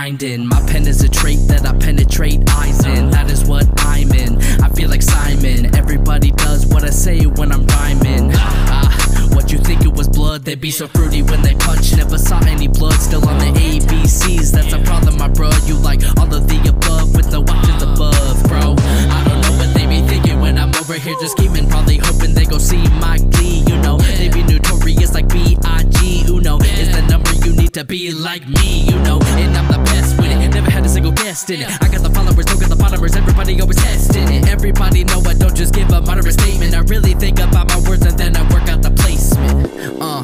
grinding. My pen is a trait that I penetrate eyes in. That is what I'm in. I feel like Simon. Everybody does what I say when I'm rhyming. Ah, what you think it was blood? They be so fruity when they punch. Never saw any blood. Still on the ABCs. That's a problem, my bro. You to be like me. You know, and I'm the best with it. Never had a single guest in it. I got the followers, don't got the followers. Everybody always testing it. Everybody know I don't just give a moderate statement. I really think about my words and then I work out the placement. Uh.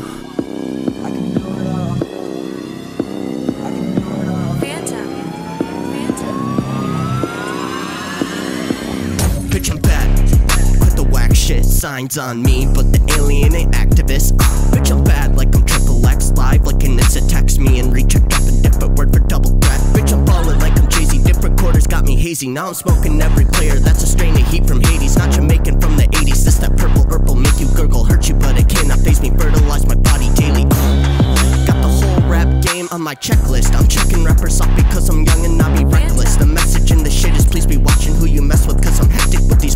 Phantom. Phantom. Bitch, I'm. Put the whack shit signs on me, but the alien ain't activist. Uh, bitch, I'm bad like I'm X live, like an Insta text me and recheck up a different word for double threat. Bitch, I'm ballin' like I'm Jay Z. Different quarters got me hazy. Now I'm smoking every player. That's a strain of heat from Hades, not Jamaican from the 80s. This that purple purple make you gurgle, hurt you, but it cannot face me. Fertilize my body daily. Got the whole rap game on my checklist. I'm checking rappers off because I'm young and I be reckless. The message in the shit is please be watching who you mess with, cause I'm hectic with these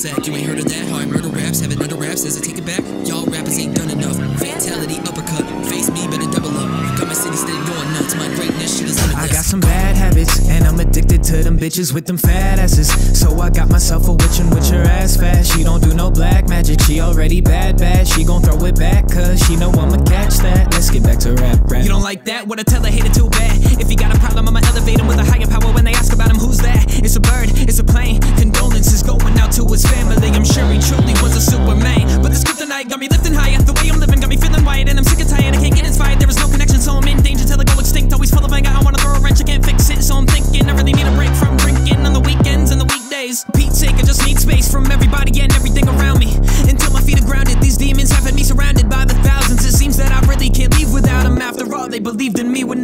circles. Call the cul-de-sac, you ain't heard of that. How I murder raps, have it under wraps, says I take it back. Y'all rappers ain't done enough. Fatality, uppercut, face me, better double up. Got my city steady going nuts, my greatness shit is I got some bad habits, and I'm addicted to them bitches with them fat asses. So I got myself a witch and with her ass fast. She don't do no black magic, she already bad, bad. She gon' throw it back, cause she know I'ma catch that. Let's get back to rap, rap. You don't like that? What I tell her, hate it too bad. If you got a problem, I'ma elevate him with a higher power. When they ask about him, who's that? It's a bird, it's a plane.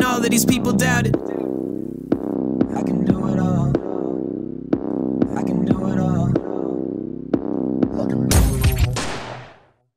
All of these people doubted.